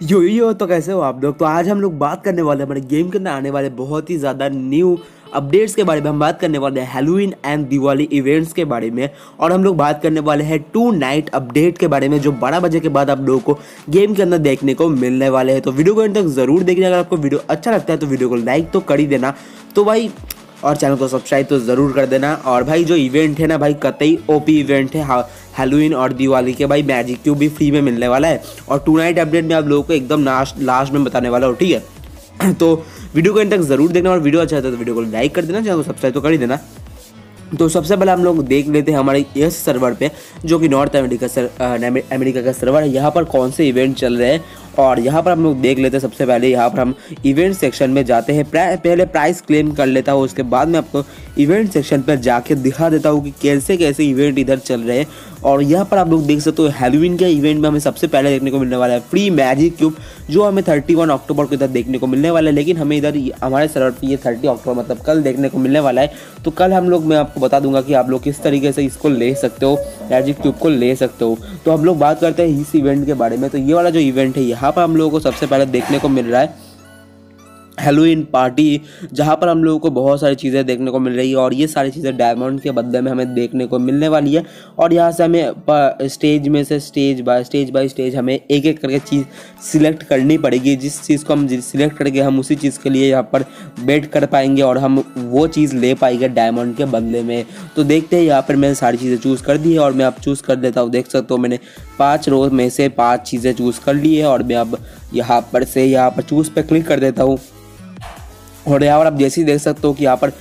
यो यो तो कैसे हो आप लोग? तो आज हम लोग बात करने वाले हैं, हमारे गेम के अंदर आने वाले बहुत ही ज़्यादा न्यू अपडेट्स के बारे में हम बात करने वाले हैं हेलोइन एंड दिवाली इवेंट्स के बारे में। और हम लोग बात करने वाले हैं टू नाइट अपडेट के बारे में, जो बारह बजे के बाद आप लोगों को गेम के अंदर देखने को मिलने वाले हैं। तो वीडियो को अंत तक ज़रूर देखिए। अगर आपको वीडियो अच्छा लगता है तो वीडियो को लाइक तो कर ही देना। तो भाई, और चैनल को सब्सक्राइब तो ज़रूर कर देना। और भाई, जो इवेंट है ना भाई, कतई ओपी इवेंट है हेलोइन और दिवाली के भाई मैजिक क्यूब भी फ्री में मिलने वाला है। और टू नाइट अपडेट में आप लोगों को एकदम लास्ट में बताने वाला हो, ठीक है? तो वीडियो को इन तक ज़रूर देखना और वीडियो अच्छा है तो वीडियो को लाइक कर देना को सब्सक्राइब तो कर ही देना। तो सबसे पहले हम लोग देख लेते हैं हमारे यस सर्वर पे, जो कि नॉर्थ अमेरिका सर अमेरिका का सर्वर है। यहाँ पर कौन से इवेंट चल रहे हैं? और यहाँ पर हम लोग देख लेते हैं सबसे पहले यहाँ पर हम इवेंट सेक्शन में जाते हैं। पहले प्राइस क्लेम कर लेता हूँ, उसके बाद मैं आपको इवेंट सेक्शन पर जाके दिखा देता हूँ कि कैसे कैसे इवेंट इधर चल रहे हैं। और यहाँ पर आप लोग देख सकते हो हेलोविन के इवेंट में हमें सबसे पहले देखने को मिलने वाला है फ्री मैजिक क्यूब जो हमें थर्टी वन अक्टूबर को इधर देखने को मिलने वाला है, लेकिन हमें इधर हमारे सर्वर पर ये थर्टी अक्टूबर मतलब कल देखने को मिलने वाला है। तो कल हम लोग, मैं आपको बता दूँगा कि आप लोग किस तरीके से इसको ले सकते हो मैजिक क्यूब को ले सकते हो। तो हम लोग बात करते हैं इस इवेंट के बारे में। तो ये वाला जो इवेंट है, यहाँ पर हम लोगों को सबसे पहले देखने को मिल रहा है हेलोइन पार्टी जहाँ पर हम लोगों को बहुत सारी चीज़ें देखने को मिल रही है और ये सारी चीज़ें डायमंड के बदले में हमें देखने को मिलने वाली है। और यहाँ से हमें स्टेज में से stage by stage by stage हमें एक एक करके चीज़ सिलेक्ट करनी पड़ेगी। जिस चीज़ को हम सिलेक्ट करके हम उसी चीज़ के लिए यहाँ पर वेट कर पाएँगे और हम वो चीज़ ले पाएँगे डायमंड के बदले में। तो देखते हैं, यहाँ पर मैंने सारी चीज़ें चूज़ कर दी है और मैं अब चूज़ कर देता हूँ। देख सकते हो मैंने पाँच रोज में से पाँच चीज़ें चूज़ कर ली है और मैं अब यहाँ पर से यहाँ पर चूज़ पर क्लिक कर देता हूँ। और यहाँ पर आप जैसे ही देख सकते हो कि यहाँ पर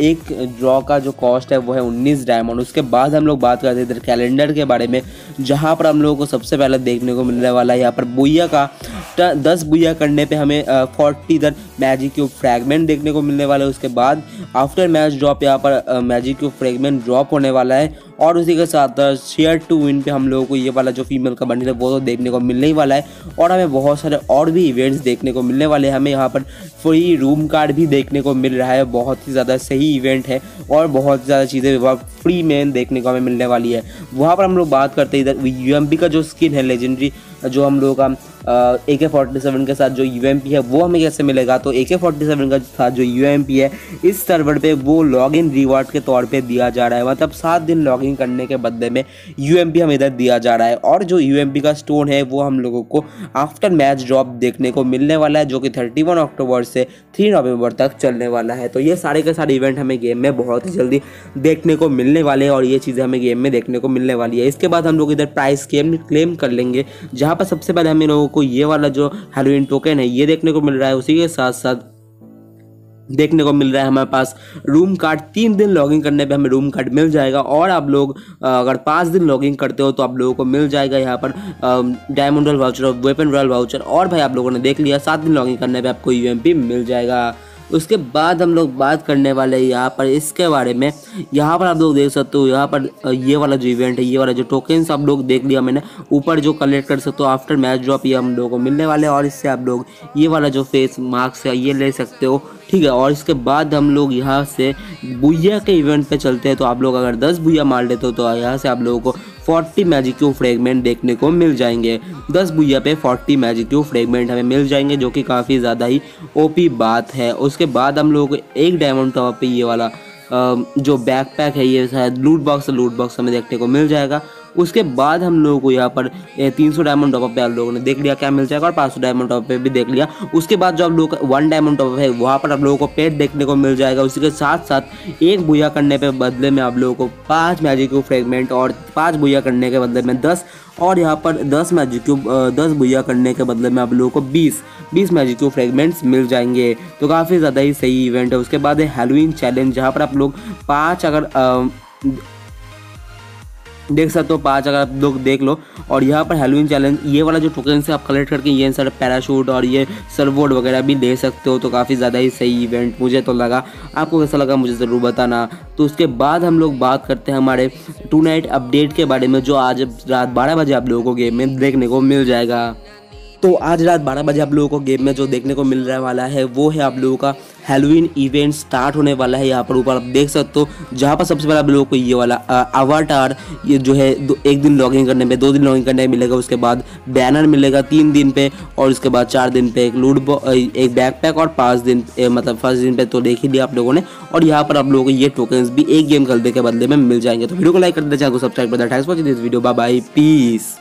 एक ड्रॉ का जो कॉस्ट है, वो है उन्नीस डायमंड उसके बाद हम लोग बात करते हैं इधर कैलेंडर के बारे में, जहाँ पर हम लोगों को सबसे पहले देखने को मिलने वाला है यहाँ पर बुया का। दस बुइया करने पे हमें फोर्टी इधर मैजिक क्यूब फ्रैगमेंट देखने को मिलने वाला है। उसके बाद आफ्टर मैच ड्रॉप यहाँ पर मैजिक क्यूब फ्रैगमेंट ड्रॉप होने वाला है। और उसी के साथ शेयर टू विन पे हम लोगों को ये वाला जो फीमेल का बंडल है, वो तो देखने को मिलने ही वाला है। और हमें बहुत सारे और भी इवेंट्स देखने को मिलने वाले हैं। हमें यहाँ पर फ्री रूम कार्ड भी देखने को मिल रहा है। बहुत ही ज़्यादा सही इवेंट है और बहुत ज़्यादा चीज़ें वहाँ फ्री में देखने को हमें मिलने वाली है। वहाँ पर हम लोग बात करते हैं इधर यू का जो स्किन है लेजेंडरी जो हम लोगों का ए के फोर्टी सेवन के साथ जो यू एम पी है, वो हमें कैसे मिलेगा? तो ए के फोर्टी सेवन के साथ जो यू एम पी है, इस सर्वर पे वो लॉग इन रिवार्ड के तौर पे दिया जा रहा है। मतलब सात दिन लॉग इन करने के बदले में यू एम पी हमें इधर दिया जा रहा है। और जो यू एम पी का स्टोन है, वो हम लोगों को आफ्टर मैच ड्रॉप देखने को मिलने वाला है, जो कि थर्टी वन अक्टूबर से थ्री नवंबर तक चलने वाला है। तो ये सारे के सारे इवेंट हमें गेम में बहुत ही जल्दी देखने को मिलने वाले हैं और ये चीज़ें हमें गेम में देखने को मिलने वाली है। इसके बाद हम लोग इधर प्राइस क्लेम क्लेम कर लेंगे, जहाँ पर सबसे पहले हम लोगों को ये वाला जो हेलोइन टोकन है, ये देखने को मिल रहा है उसी के साथ साथ देखने को मिल रहा है हमारे पास रूम कार्ड तीन दिन लॉगिंग करने पे हमें रूम कार्ड मिल जाएगा और आप लोग अगर पाँच दिन लॉगिंग करते हो तो आप लोगों को मिल जाएगा यहाँ पर डायमंड रॉयल वाउचर और वेपन रॉयल वाउचर और भाई आप लोगों ने देख लिया, सात दिन लॉगिंग करने पे आपको यू मिल जाएगा। उसके बाद हम लोग बात करने वाले हैं यहाँ पर इसके बारे में। यहाँ पर आप लोग देख सकते हो, यहाँ पर ये वाला जो इवेंट है, ये वाला जो टोकन्स आप लोग देख लिया मैंने। ऊपर जो कलेक्ट कर सकते हो आफ्टर मैच ड्रॉप ये हम लोगों को मिलने वाले और इससे आप लोग ये वाला जो फेस मास्क है, ये ले सकते हो। ठीक है, और इसके बाद हम लोग यहाँ से बुया के इवेंट पे चलते हैं। तो आप लोग अगर दस बुया मार लेते हो तो यहाँ से आप लोगों को फोर्टी मैजिक क्यू फ्रेगमेंट देखने को मिल जाएँगे। दस बुया पे फोर्टी मैजिक क्यू फ्रेगमेंट हमें मिल जाएँगे, जो कि काफ़ी ज़्यादा ही ओपी बात है। उसके बाद हम लोगों को एक डायमंड टॉप पे ये वाला जो बैकपैक है, ये शायद लूट बॉक्स लूट बॉक्स हमें देखने को मिल जाएगा। उसके बाद हम लोगों को यहाँ पर तीन सौ डायमंड टॉप पे आप लोगों ने देख लिया, क्या मिल जाएगा? और पाँच सौ डायमंड टॉप पे भी देख लिया। उसके बाद जो आप लोग वन डायमंड टॉप है, वहाँ पर आप लोगों को पेट देखने को मिल जाएगा। उसी के साथ साथ एक बुया करने पे बदले में आप लोगों को पाँच मैजिक फ्रेगमेंट और पाँच बुया करने के बदले में दस, और यहाँ पर दस मैजिक क्यूब दस बुया करने के बदले में आप लोगों को बीस बीस मैजिक क्यूब फ्रेगमेंट्स मिल जाएँगे। तो काफ़ी ज़्यादा ही सही इवेंट है। उसके बाद है हेलोइन चैलेंज जहाँ पर आप लोग पाँच अगर देख सकते हो पाँच, अगर आप लोग देख लो। और यहाँ पर हेलोइन चैलेंज ये वाला जो टोकन से आप कलेक्ट करके ये सर पैराशूट और ये सरबोर्ड वगैरह भी दे सकते हो तो काफ़ी ज़्यादा ही सही इवेंट मुझे तो लगा। आपको कैसा लगा मुझे ज़रूर बताना। तो उसके बाद हम लोग बात करते हैं हमारे टू नाइट अपडेट के बारे में, जो आज रात बारह बजे आप लोगों को गेम में देखने को मिल जाएगा। तो आज रात 12 बजे आप लोगों को गेम में जो देखने को मिल रहा वाला है, वो है आप लोगों का हेलोइन इवेंट स्टार्ट होने वाला है यहाँ पर ऊपर। आप देख सकते हो, जहाँ पर सबसे पहले आप लोगों को ये वाला अवाटार ये जो है एक दिन लॉगिंग करने में, दो दिन लॉगिंग करने मिलेगा, उसके बाद बैनर मिलेगा तीन दिन पे, और उसके बाद चार दिन पे एक लूट एक बैकपैक और पाँच दिन मतलब फ़र्स्ट दिन पे तो देख ही लिया आप लोगों ने। और यहाँ पर आप लोगों को ये टोकन्स भी एक गेम खरीदने के बदले में मिल जाएँगे। तो वीडियो को लाइक कर देना को सब्सक्राइब कर देना। Thanks for this video bye peace